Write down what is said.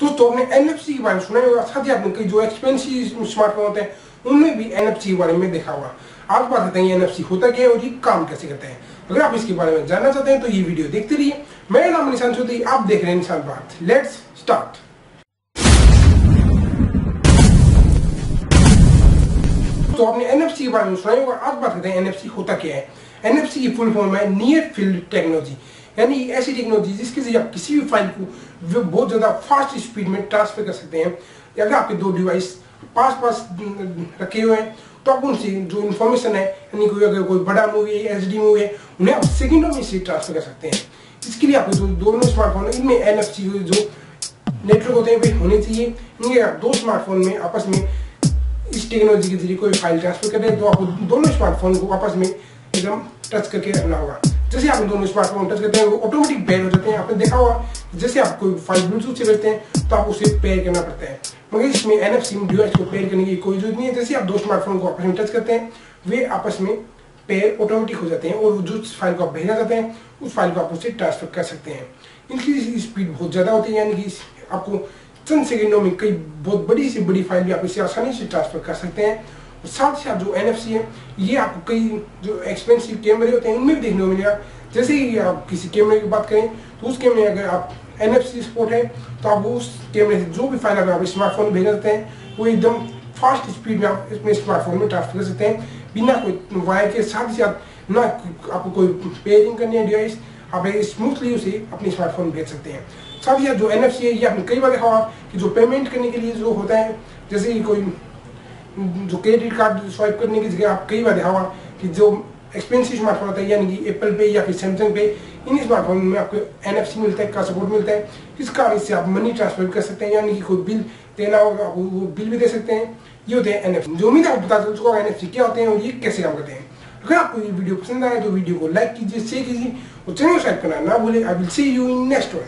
दोस्तों आपने एन के बारे में सुना होगा साथ ही आपने कई जो एक्सपेंसिव स्मार्टफ़ोन होते हैं, उनमें भी एन के बारे में देखा होगा आज बात करते हैं एन होता क्या है और ये काम कैसे करते हैं? अगर आप इसके बारे में जानना चाहते हैं तो ये वीडियो देखते रहिए। मेरा नाम निशान चौधरी, आप देख रहे हैं निशान बात। लेट्स स्टार्ट तो आपने एन के बारे में सुना होगा आज बात करते हैं एन होता क्या है। एनएफसी की फुल फॉर्म है नियर फ़ील्ड टेक्नोलॉजी यानी ऐसी टेक्नोलॉजी जिसके ज़रिए आप किसी भी फ़ाइल को बहुत ज़्यादा फास्ट स्पीड में ट्रांसफ़र कर सकते हैं। अगर आपके दो डिवाइस पास पास रखे हुए हैं तो आप उनसे जो इन्फॉर्मेशन है, यानी कोई अगर कोई बड़ा मूवी है एच डी मूवी है, उन्हें आप सेकेंडों में से ट्रांसफ़र कर सकते हैं। इसके लिए आपके जो दोनों स्मार्टफ़ोन है इनमें एन एफ़ जो नेटवर्क होते हैं, वे होने चाहिए। इनके दो स्मार्टफ़ोन में आपस में इस टेक्नोलॉजी के ज़रिए कोई फ़ाइल ट्रांसफ़र करें तो आपको दोनों स्मार्टफ़ोन को आपस में एकदम टच करके रखना होगा। जैसे आप दोनों स्मार्टफ़ोन टच करते हैं, वो ऑटोमेटिक पेयर हो जाते हैं। आपने देखा होगा, जैसे आप कोई फ़ाइल ब्लूटूथ से भेजते हैं तो आप उसे पेयर करना पड़ता है। मगर इसमें एन एफ़ सिम डिवाइस को पेयर करने की कोई ज़रूरत नहीं है। जैसे आप दो स्मार्टफ़ोन को आपस में टच करते हैं, वे आपस में पेयर ऑटोमेटिक हो जाते हैं और जो फ़ाइल को आप भेजना चाहते हैं, उस फ़ाइल को आप उससे ट्रांसफ़र कर सकते हैं। इनकी स्पीड बहुत ज़्यादा होती है, यानी कि आपको चंद सेकेंडों में कई बहुत बड़ी से बड़ी फ़ाइल भी आप इसे आसानी से ट्रांसफ़र कर सकते हैं। साथ ही साथ जो एनएफसी है, ये आपको कई जो एक्सपेंसिव कैमरे होते हैं उनमें भी देखने को मिलेगा। जैसे ही आप किसी कैमरे की बात करें तो उस कैमरे अगर आप एन एफ़ सी सपोर्ट है तो आप उस कैमरे से जो भी फ़ाइल अगर आप स्मार्टफ़ोन भेज सकते हैं, वो एकदम फास्ट स्पीड में आप इसमें स्मार्टफ़ोन में ट्रांसफ़र कर सकते हैं। बिना कोई वायर के, साथ ही साथ ना आपको कोई पेयरिंग करनी है डिवाइस आप स्मूथली उसे अपने स्मार्टफ़ोन भेज सकते हैं। साथ ही साथ जो एन एफ़ सी है, ये आपने कई बार देखा कि जो पेमेंट करने के लिए जो होता है, जैसे कोई जो क्रेडिट कार्ड स्वाइप करने की जगह आप कई बार देखा कि जो एक्सपेंसिव स्मार्टफ़ोन होता है, यानी कि एप्पल पे या फिर सैमसंग पे इन स्मार्टफ़ोन में आपको एनएफसी मिलता है, का सपोर्ट मिलता है। इस कारण इससे आप मनी ट्रांसफ़र कर सकते हैं, यानी कि कोई बिल देना होगा, आप वो बिल भी दे सकते हैं। ये होते हैं एनएफसी जो उम्मीद आपको चल चुका होगा एन क्या होते हैं और ये कैसे काम करते हैं। अगर आपको ये वीडियो पसंद आए तो वीडियो को लाइक कीजिए शेयर कीजिए और चैनल सब्सक्राइब करना ना भूलें। I will see you in next one